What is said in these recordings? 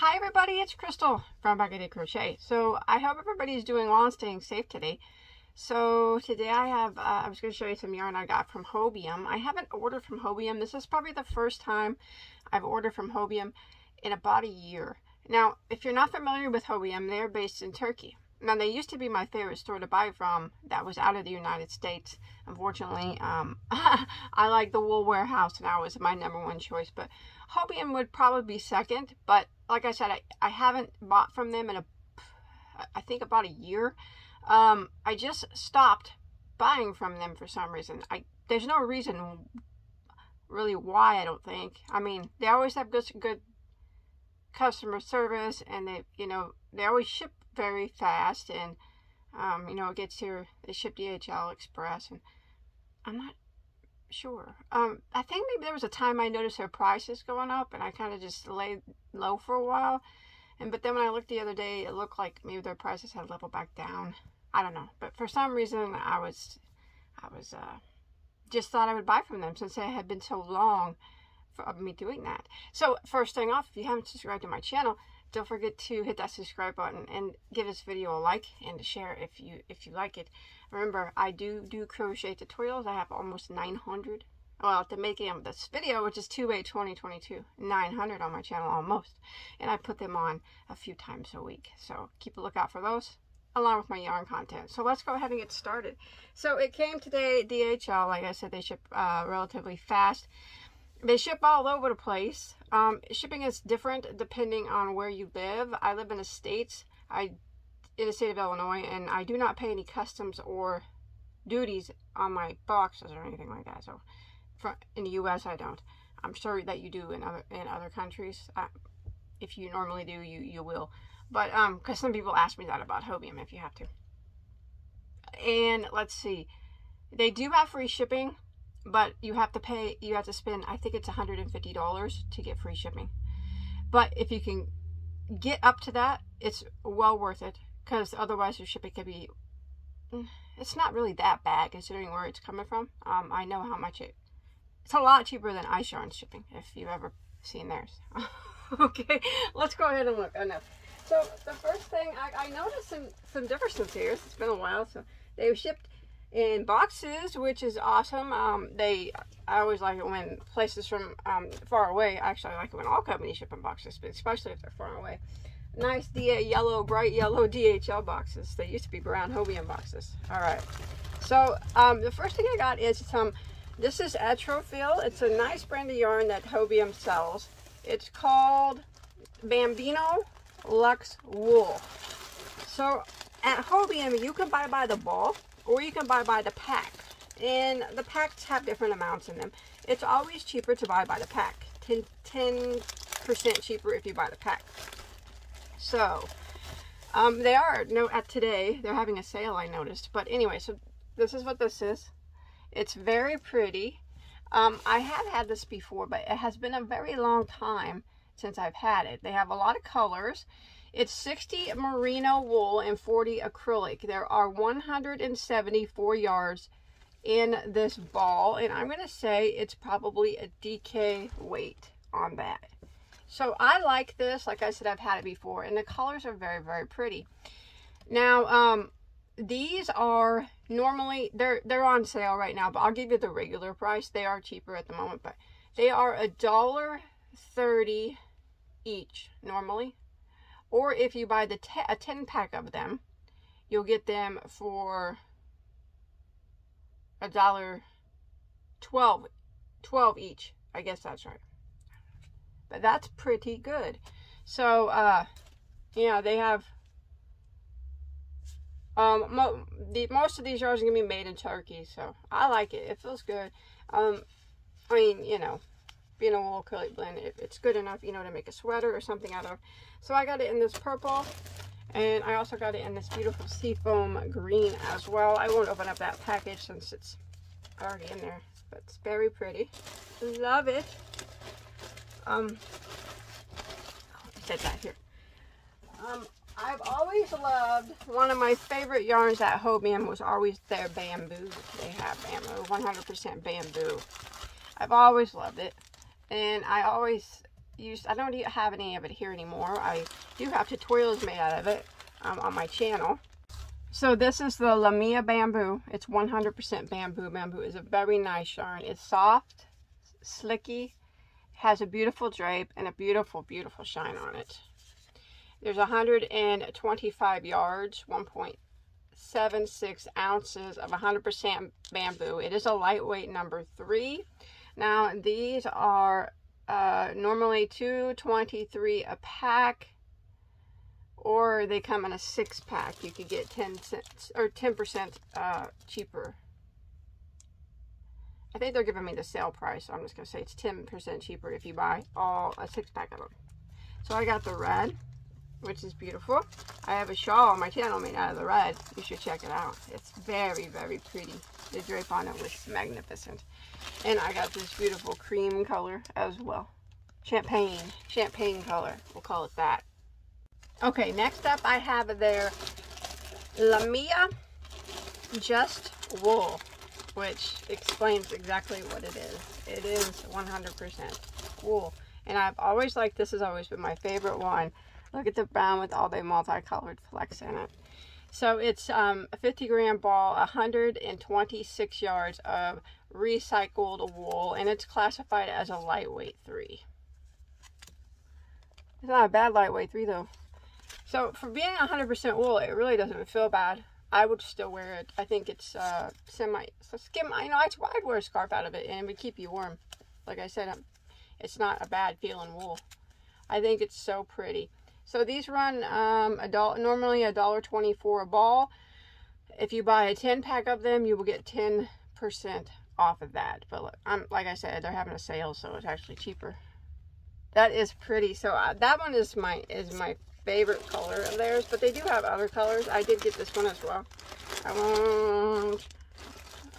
Hi everybody, it's Crystal from Bag-O-Day Crochet. So I hope everybody's doing well and staying safe today. So today I have, uh, I was going to show you some yarn I got from Hobium. I haven't ordered from Hobium. This is probably the first time I've ordered from Hobium in about a year. Now, if you're not familiar with Hobium, they're based in Turkey. Now, they used to be my favorite store to buy from that was out of the United States. Unfortunately, um, I like the Wool Warehouse now is my number one choice, but Hobium would probably be second. But like I said, I, I haven't bought from them in a, I think about a year. Um, I just stopped buying from them for some reason. I There's no reason really why, I don't think. I mean, they always have good, good customer service and they, you know, they always ship very fast and, um, you know, it gets here, they ship DHL Express and I'm not sure. Um, I think maybe there was a time I noticed their prices going up and I kind of just laid low for a while. And but then when I looked the other day, it looked like maybe their prices had leveled back down. I don't know, but for some reason I was, I was uh, just thought I would buy from them since it had been so long for me doing that. So first thing off, if you haven't subscribed to my channel, don't forget to hit that subscribe button and give this video a like and share if you if you like it. Remember, I do do crochet tutorials. I have almost 900. Well, at the making of this video, which is 2-8-2022, 900 on my channel almost. And I put them on a few times a week. So keep a lookout for those along with my yarn content. So let's go ahead and get started. So it came today, DHL. Like I said, they ship uh, relatively fast. They ship all over the place. Um, shipping is different depending on where you live. I live in the States. I in the state of Illinois, and I do not pay any customs or duties on my boxes or anything like that. So, for, in the U.S., I don't. I'm sure that you do in other in other countries. If you normally do, you you will. But um, because some people ask me that about Hobium, if you have to. And let's see, they do have free shipping, but you have to pay. You have to spend. I think it's $150 to get free shipping. But if you can get up to that, it's well worth it because otherwise your shipping could be mm, it's not really that bad considering where it's coming from um, i know how much it it's a lot cheaper than ice shipping if you've ever seen theirs okay let's go ahead and look enough so the first thing i, I noticed some some differences here it's been a while so they shipped in boxes which is awesome um, they i always like it when places from um, far away actually i like it when all companies ship in boxes but especially if they're far away nice DA yellow, bright yellow DHL boxes. They used to be brown Hobium boxes. All right. So um, the first thing I got is some, this is Etrofil. It's a nice brand of yarn that Hobium sells. It's called Bambino Lux Wool. So at Hobium, you can buy by the ball or you can buy by the pack. And the packs have different amounts in them. It's always cheaper to buy by the pack. 10, 10% cheaper if you buy the pack. So, um, they are, no, at today, they're having a sale, I noticed. But anyway, so this is what this is. It's very pretty. Um, I have had this before, but it has been a very long time since I've had it. They have a lot of colors. It's 60 merino wool and 40 acrylic. There are 174 yards in this ball, and I'm going to say it's probably a DK weight on that. So I like this. Like I said, I've had it before. And the colors are very, very pretty. Now, um, these are normally, they're, they're on sale right now. But I'll give you the regular price. They are cheaper at the moment. But they are a dollar thirty each normally. Or if you buy the a 10 pack of them, you'll get them for a dollar 12 12 each i guess that's right but that's pretty good. So, uh, yeah, they have, um, mo the, most of these yards are to be made in Turkey, so I like it. It feels good. Um, I mean, you know, being a wool acrylic blend, if it's good enough, you know, to make a sweater or something out of. So I got it in this purple, and I also got it in this beautiful seafoam green as well. I won't open up that package since it's already in there, but it's very pretty. Love it um, set that here. Um, I've always loved, one of my favorite yarns at Hobium was always their bamboo. They have bamboo, 100% bamboo. I've always loved it. And I always use, I don't have any of it here anymore. I do have tutorials made out of it um, on my channel. So this is the Lamia bamboo. It's 100% bamboo. Bamboo is a very nice yarn. It's soft, slicky, has a beautiful drape and a beautiful, beautiful shine on it. There's 125 yards, 1.76 ounces of 100% bamboo. It is a lightweight number three. Now these are uh, normally 223 a pack or they come in a six pack. You could get 10 cents or 10% uh, cheaper. I think they're giving me the sale price, so I'm just going to say it's 10% cheaper if you buy all a six pack of them. So I got the red, which is beautiful. I have a shawl on my channel made out of the red. You should check it out. It's very, very pretty. The drape on it was magnificent. And I got this beautiful cream color as well. Champagne, champagne color, we'll call it that. Okay, next up I have their Lamia Just Wool, which explains exactly what it is. It is 100% wool. And I've always liked, this has always been my favorite one. Look at the brown with all the multicolored flecks in it. So it's um, a 50 gram ball, 126 yards of recycled wool, and it's classified as a lightweight 3. It's not a bad lightweight 3 though. So for being 100% wool, it really doesn't feel bad. I would still wear it. I think it's uh, semi, so skim, I know I'd, I'd wear a scarf out of it and it would keep you warm. Like I said, um, it's not a bad feeling wool. I think it's so pretty. So these run um, adult normally a dollar twenty four a ball. If you buy a 10 pack of them, you will get 10% off of that. But look, I'm, like I said, they're having a sale, so it's actually cheaper. That is pretty. So uh, that one is my is my favorite color of theirs, but they do have other colors. I did get this one as well. I won't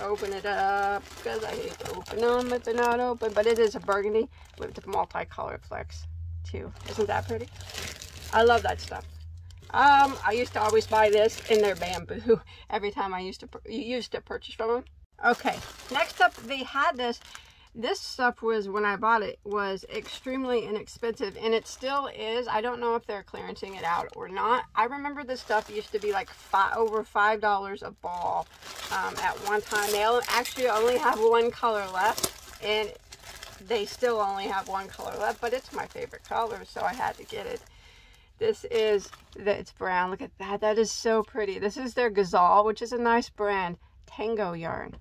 open it up because I hate to open them if they're not open, but it is a burgundy with the multicolored flecks too. Isn't that pretty? I love that stuff. Um, I used to always buy this in their bamboo every time I used to used to purchase from them. Okay, next up they had this. This stuff was when I bought it was extremely inexpensive and it still is. I don't know if they're clearancing it out or not. I remember this stuff used to be like five, over five dollars a ball um, at one time. They actually only have one color left and they still only have one color left but it's my favorite color so I had to get it this is that it's brown look at that that is so pretty this is their Gazzal which is a nice brand Tango yarn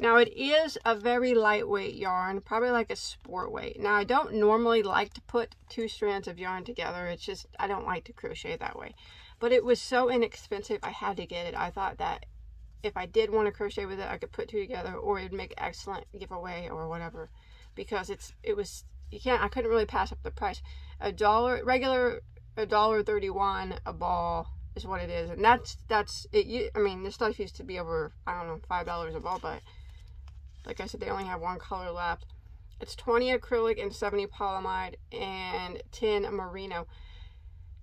now it is a very lightweight yarn, probably like a sport weight. Now I don't normally like to put two strands of yarn together. It's just, I don't like to crochet that way. But it was so inexpensive, I had to get it. I thought that if I did want to crochet with it, I could put two together or it'd make excellent giveaway or whatever. Because it's, it was, you can't, I couldn't really pass up the price. A dollar, regular, a dollar 31 a ball is what it is. And that's, that's, it, You, I mean, this stuff used to be over, I don't know, $5 a ball, but like I said, they only have one color left. It's 20 acrylic and 70 polyamide and 10 merino.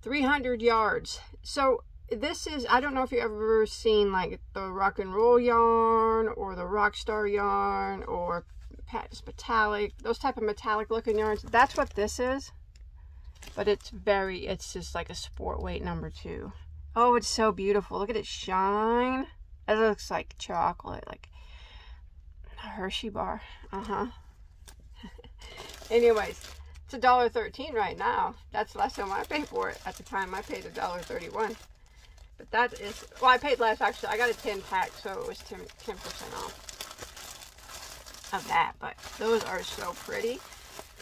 300 yards. So this is, I don't know if you've ever seen like the rock and roll yarn or the rock star yarn or metallic, those type of metallic looking yarns. That's what this is. But it's very, it's just like a sport weight number two. Oh, it's so beautiful. Look at it shine. It looks like chocolate. Like a Hershey bar. Uh-huh. Anyways, it's a dollar thirteen right now. That's less than what I paid for it. At the time, I paid a dollar thirty-one. But that is, well, I paid less actually. I got a 10 pack, so it was 10, percent off of that. But those are so pretty.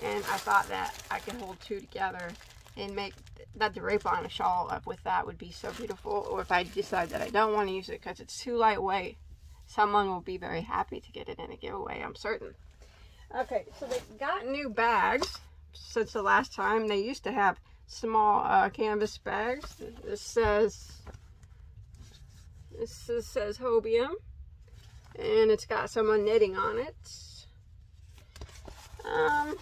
And I thought that I could hold two together and make that drape on a shawl up with that would be so beautiful. Or if I decide that I don't want to use it because it's too lightweight, someone will be very happy to get it in a giveaway, I'm certain. Okay, so they got new bags since the last time. They used to have small uh, canvas bags. This says, this says Hobium, and it's got some knitting on it. Um,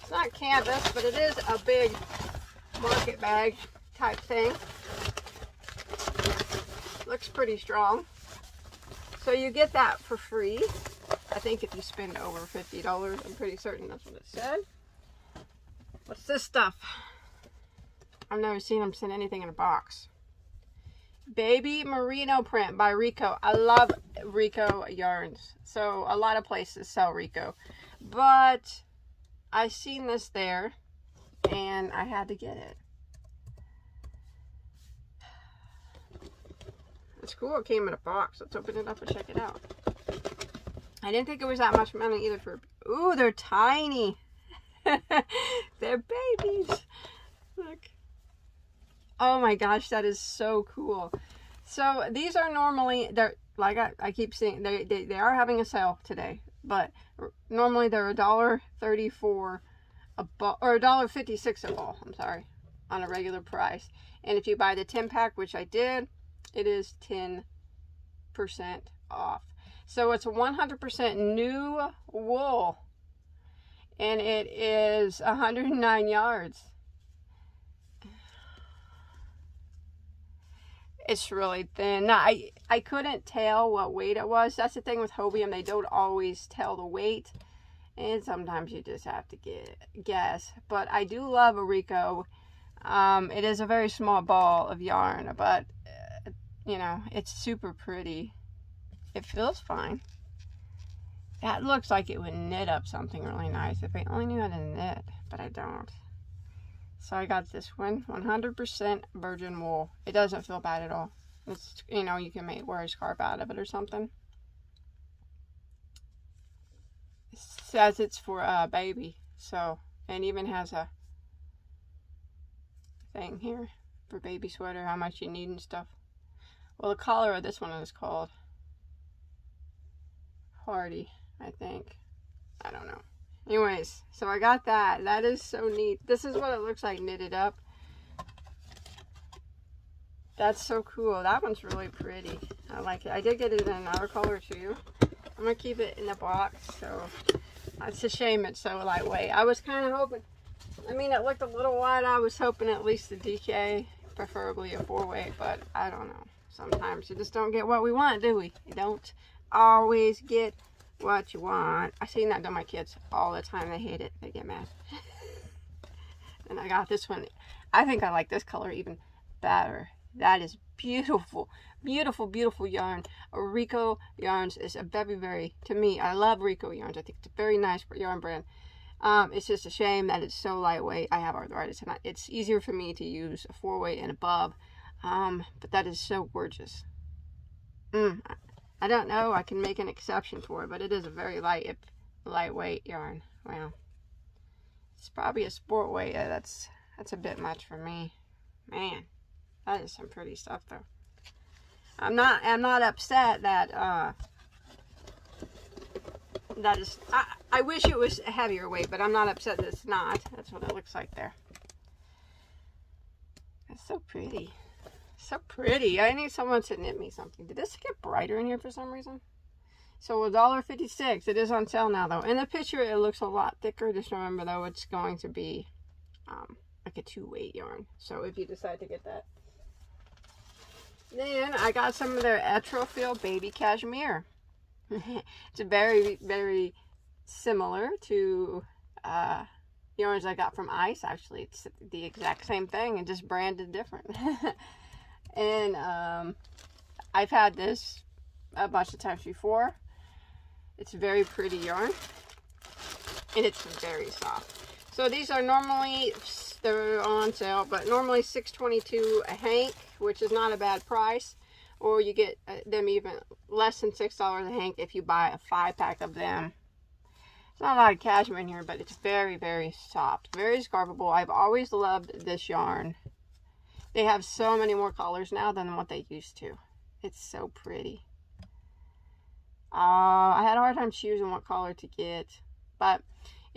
it's not canvas, but it is a big market bag type thing. Looks pretty strong. So you get that for free. I think if you spend over $50, I'm pretty certain that's what it said. What's this stuff? I've never seen them send anything in a box. Baby Merino print by Rico. I love Rico yarns. So a lot of places sell Rico. But I seen this there and I had to get it. It's cool it came in a box. Let's open it up and check it out. I didn't think it was that much money either for... Ooh, they're tiny. they're babies. Oh my gosh, that is so cool. So these are normally, they're like I, I keep saying, they, they, they are having a sale today. But normally they're a dollar thirty-four a ball, or a dollar fifty-six a ball. I'm sorry, on a regular price. And if you buy the 10 pack, which I did, it is 10% off. So it's 100% new wool. And it is 109 yards. It's really thin. I, I couldn't tell what weight it was. That's the thing with Hobium. They don't always tell the weight. And sometimes you just have to get guess. But I do love a Rico. Um, it is a very small ball of yarn. But, uh, you know, it's super pretty. It feels fine. That looks like it would knit up something really nice. If I only knew how to knit. But I don't. So I got this one, 100% virgin wool. It doesn't feel bad at all. It's, you know, you can make wear a scarf out of it or something. It says it's for a baby. So, and even has a thing here for baby sweater, how much you need and stuff. Well, the collar of this one is called Hardy, I think. I don't know. Anyways, so I got that. That is so neat. This is what it looks like knitted up. That's so cool. That one's really pretty. I like it. I did get it in another color too. I'm going to keep it in the box. So it's a shame it's so lightweight. I was kind of hoping, I mean, it looked a little wide. I was hoping at least a DK, preferably a four weight, but I don't know. Sometimes you just don't get what we want, do we? You don't always get what you want. I seen that to my kids all the time. They hate it. They get mad. and I got this one. I think I like this color even better. That is beautiful. Beautiful, beautiful yarn. Rico Yarns is a very, very, to me, I love Rico Yarns. I think it's a very nice yarn brand. Um, it's just a shame that it's so lightweight. I have arthritis and it's easier for me to use a four weight and above. Um, but that is so gorgeous. Mm, I don't know. I can make an exception for it, but it is a very light, lightweight yarn. Wow. It's probably a sport weight. That's that's a bit much for me. Man, that is some pretty stuff though. I'm not I'm not upset that uh that is I, I wish it was a heavier weight, but I'm not upset that it's not. That's what it looks like there. That's so pretty. So pretty. I need someone to knit me something. Did this get brighter in here for some reason? So $1.56. It is on sale now though. In the picture it looks a lot thicker. Just remember though it's going to be um, like a two weight yarn. So if you decide to get that. Then I got some of their Etrofil baby cashmere. it's very, very similar to uh, yarns I got from Ice actually. It's the exact same thing and just branded different. And um, I've had this a bunch of times before. It's very pretty yarn. And it's very soft. So these are normally, they're on sale, but normally 6.22 a hank, which is not a bad price. Or you get uh, them even less than $6 a hank if you buy a five pack of them. It's not a lot of cashmere in here, but it's very, very soft. Very scarfable. I've always loved this yarn. They have so many more colors now than what they used to. It's so pretty. Uh, I had a hard time choosing what color to get. But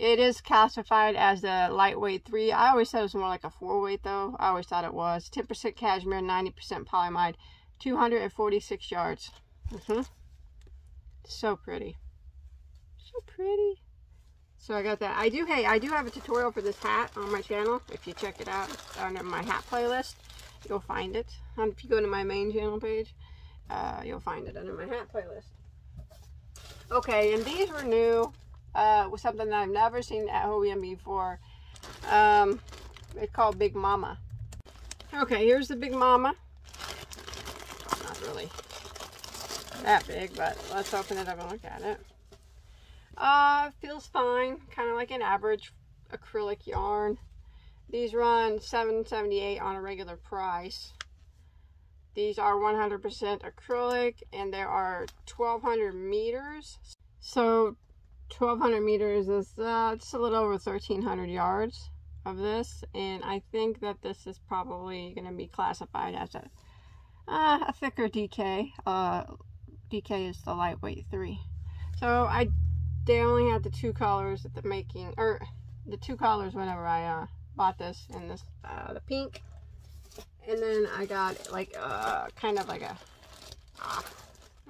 it is classified as the lightweight 3. I always thought it was more like a 4 weight though. I always thought it was. 10% cashmere, 90% polyamide, 246 yards. Mm -hmm. So pretty. So pretty. So I got that. I do, hey, I do have a tutorial for this hat on my channel. If you check it out under my hat playlist, you'll find it. And if you go to my main channel page, uh, you'll find it under my hat playlist. Okay, and these were new. Uh, was something that I've never seen at Hobium before. Um, it's called Big Mama. Okay, here's the Big Mama. Not really that big, but let's open it up and look at it. Uh, feels fine. Kind of like an average acrylic yarn. These run 7.78 on a regular price. These are 100% acrylic and there are 1200 meters. So 1200 meters is uh, just a little over 1300 yards of this and I think that this is probably going to be classified as a, uh, a thicker DK. Uh, DK is the lightweight 3. So I they only had the two colors at the making or the two colors whenever I uh, bought this in this uh, the pink. And then I got like uh, kind of like a uh,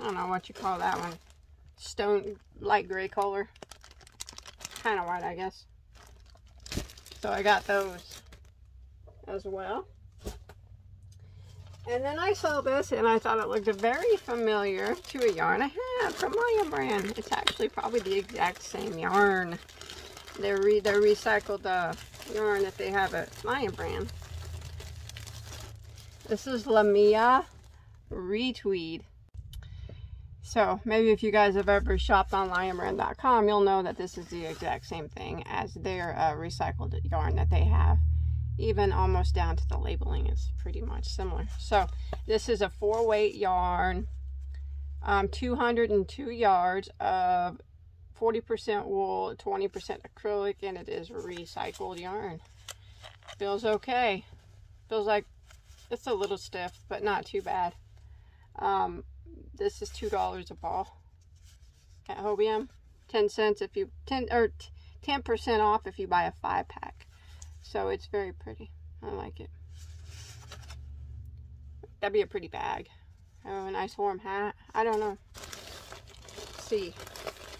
I don't know what you call that one. Stone light gray color. Kind of white I guess. So I got those as well. And then I saw this and I thought it looked very familiar to a yarn I had from Lion Brand. It's actually probably the exact same yarn. They're, re they're recycled uh, yarn that they have at Lion Brand. This is Lamia Retweed. So maybe if you guys have ever shopped on lionbrand.com, you'll know that this is the exact same thing as their uh, recycled yarn that they have even almost down to the labeling is pretty much similar. So this is a four weight yarn, um, 202 yards of 40% wool, 20% acrylic, and it is recycled yarn. Feels okay. Feels like it's a little stiff, but not too bad. Um, this is $2 a ball at Hobium. 10 cents if you 10 or 10% off if you buy a five pack. So it's very pretty. I like it. That'd be a pretty bag. Oh, a nice warm hat. I don't know. Let's see.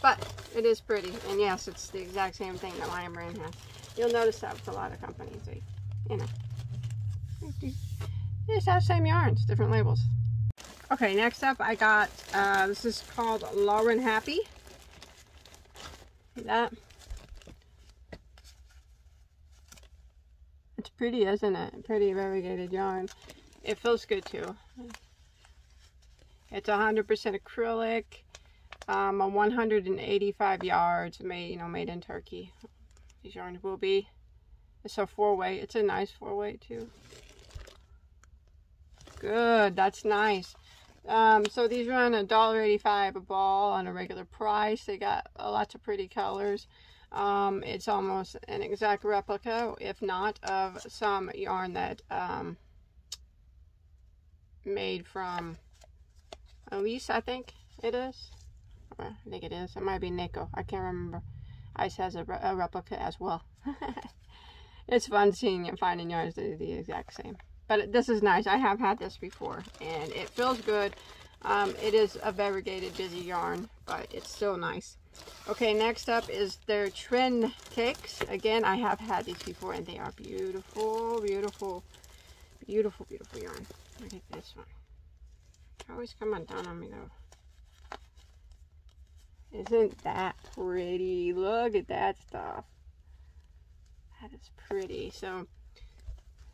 But it is pretty. And yes, it's the exact same thing that Lion Brand has. You'll notice that with a lot of companies. They, you know, they just have same yarns, different labels. Okay, next up I got, uh, this is called Lauren Happy. That It's pretty, isn't it? Pretty variegated yarn. It feels good too. It's 100% acrylic. Um, a 185 yards made, you know, made in Turkey. These yarns will be. It's a four way It's a nice four way too. Good, that's nice. Um, so these run a dollar 85 a ball on a regular price. They got lots of pretty colors. Um, it's almost an exact replica, if not, of some yarn that um, made from Elise, I think it is. I think it is. It might be Nico. I can't remember. Ice has a, re a replica as well. it's fun seeing and finding yarns that are the exact same. But this is nice. I have had this before, and it feels good. Um, it is a variegated busy yarn, but it's still nice. Okay, next up is their Trend Cakes. Again, I have had these before and they are beautiful, beautiful, beautiful, beautiful yarn. Look at this one. Always come undone on me though. Isn't that pretty? Look at that stuff. That is pretty. So,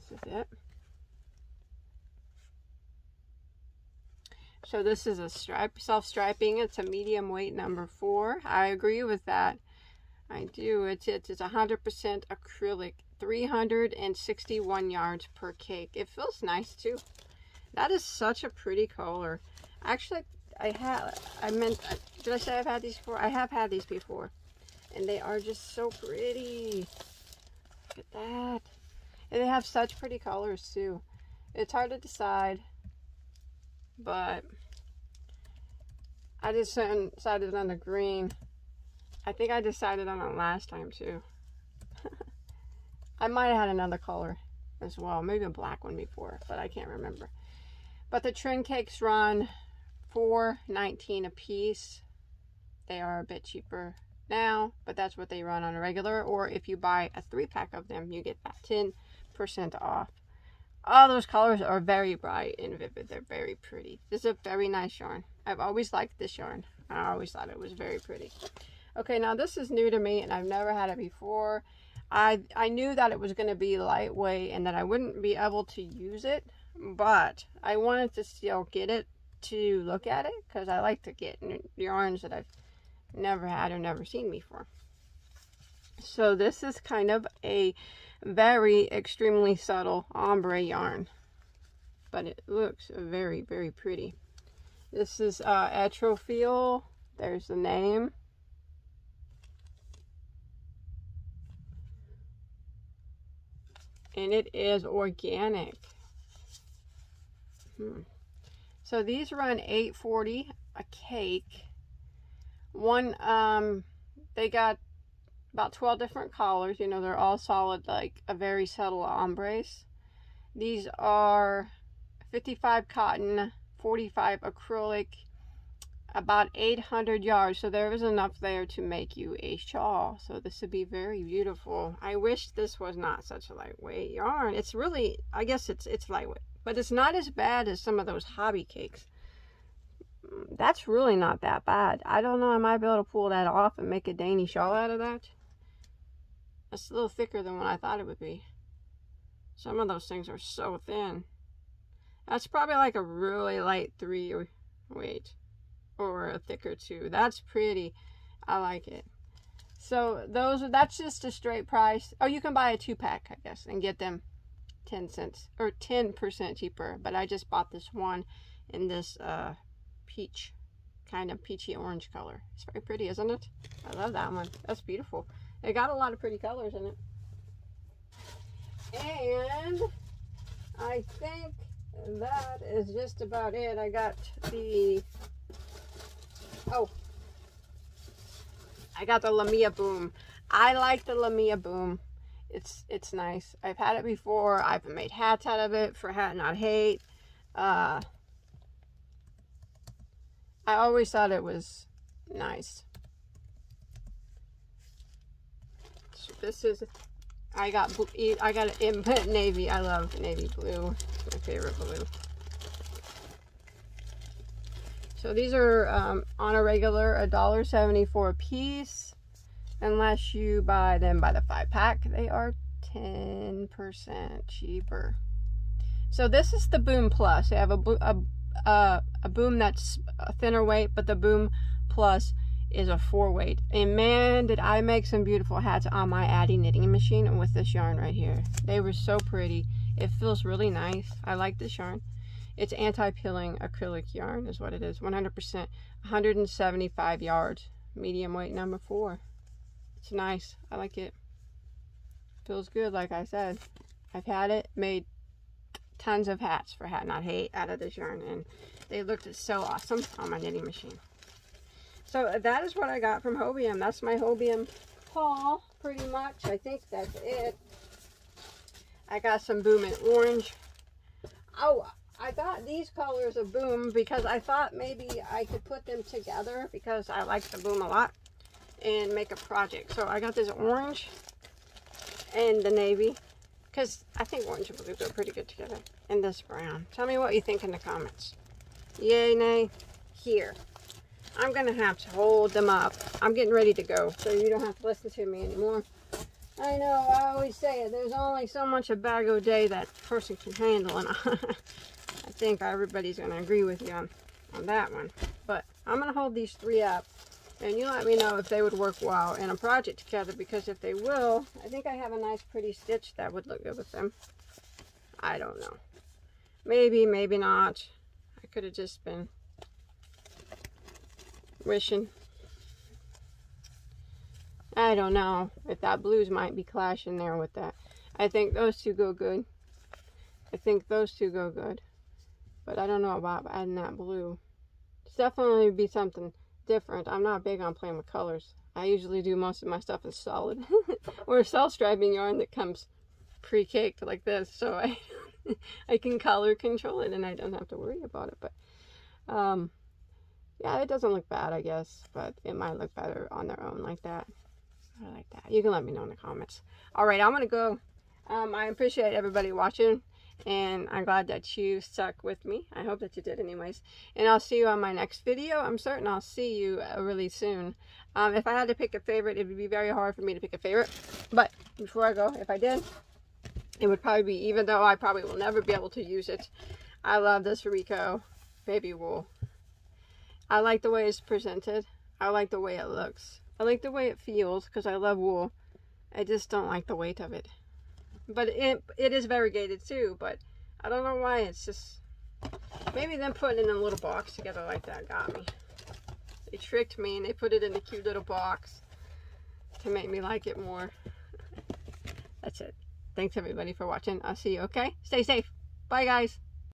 this is it. So this is a stripe, self-striping. It's a medium weight number four. I agree with that. I do. It's it's, it's 100% acrylic. 361 yards per cake. It feels nice too. That is such a pretty color. Actually, I have, I meant, uh, did I say I've had these before? I have had these before. And they are just so pretty. Look at that. And they have such pretty colors too. It's hard to decide but I just decided on the green. I think I decided on it last time too. I might have had another color as well. Maybe a black one before, but I can't remember. But the Trend Cakes run four nineteen a piece. They are a bit cheaper now, but that's what they run on a regular. Or if you buy a three pack of them, you get that 10% off. All those colors are very bright and vivid. They're very pretty. This is a very nice yarn. I've always liked this yarn. I always thought it was very pretty. Okay, now this is new to me and I've never had it before. I, I knew that it was going to be lightweight and that I wouldn't be able to use it, but I wanted to still get it to look at it because I like to get yarns that I've never had or never seen before. So this is kind of a very extremely subtle ombre yarn, but it looks very, very pretty. This is uh. There's the name. And it is organic. Hmm. So these run 840 a cake. One, um, they got about 12 different colors. You know, they're all solid, like a very subtle ombres. These are 55 cotton, 45 acrylic, about 800 yards. So there is enough there to make you a shawl. So this would be very beautiful. I wish this was not such a lightweight yarn. It's really, I guess it's it's lightweight, but it's not as bad as some of those Hobbii cakes. That's really not that bad. I don't know, I might be able to pull that off and make a dainty shawl out of that. That's a little thicker than what I thought it would be. Some of those things are so thin. That's probably like a really light three weight or a thicker two. That's pretty. I like it. So those are that's just a straight price. Oh, you can buy a two pack, I guess, and get them 10 cents or 10% cheaper. But I just bought this one in this uh, peach, kind of peachy orange color. It's very pretty, isn't it? I love that one. That's beautiful. It got a lot of pretty colors in it. And I think that is just about it. I got the, oh, I got the Lamia Boom. I like the Lamia Boom. It's it's nice. I've had it before. I've made hats out of it for Hat Not Hate. Uh, I always thought it was nice. So this is I got I got an input navy. I love navy blue. It's my favorite blue. So these are um, on a regular a dollar seventy-four a piece. Unless you buy them by the five pack, they are 10% cheaper. So this is the Boom Plus. They have a, a, a, a boom that's a thinner weight, but the Boom Plus is a four weight. And man, did I make some beautiful hats on my Addi knitting machine with this yarn right here. They were so pretty. It feels really nice. I like this yarn. It's anti-pilling acrylic yarn is what it is. 100%, 175 yards. Medium weight number four. It's nice. I like it. Feels good, like I said. I've had it, made tons of hats for Hat Not Hate out of this yarn, and they looked so awesome on my knitting machine. So uh, that is what I got from Hobium. That's my Hobium haul, pretty much. I think that's it. I got some Boom in Orange. Oh, I got these colors of Boom because I thought maybe I could put them together because I like the Boom a lot and make a project. So I got this orange and the navy because I think orange and blue go pretty good together. And this brown. Tell me what you think in the comments. Yay, nay, here. I'm going to have to hold them up. I'm getting ready to go, so you don't have to listen to me anymore. I know, I always say it. There's only so much a bag a day that person can handle, and I think everybody's going to agree with you on, on that one. But I'm going to hold these three up, and you let me know if they would work well in a project together, because if they will, I think I have a nice pretty stitch that would look good with them. I don't know. Maybe, maybe not. I could have just been wishing. I don't know if that blues might be clashing there with that. I think those two go good. I think those two go good. But I don't know about adding that blue. It's definitely be something different. I'm not big on playing with colors. I usually do most of my stuff in solid or self-striping yarn that comes pre-caked like this. So I, I can color control it and I don't have to worry about it. But um, yeah, it doesn't look bad, I guess, but it might look better on their own like that. I like that. You can let me know in the comments. All right, I'm to go. Um, I appreciate everybody watching, And I'm glad that you stuck with me. I hope that you did anyways. And I'll see you on my next video. I'm certain I'll see you uh, really soon. Um, if I had to pick a favorite, it would be very hard for me to pick a favorite. But before I go, if I did, it would probably be, even though I probably will never be able to use it, I love this Rico baby wool. I like the way it's presented. I like the way it looks. I like the way it feels because I love wool. I just don't like the weight of it. But it, it is variegated too, but I don't know why it's just... Maybe them putting it in a little box together like that got me. They tricked me and they put it in a cute little box to make me like it more. That's it. Thanks everybody for watching. I'll see you, okay? Stay safe. Bye guys.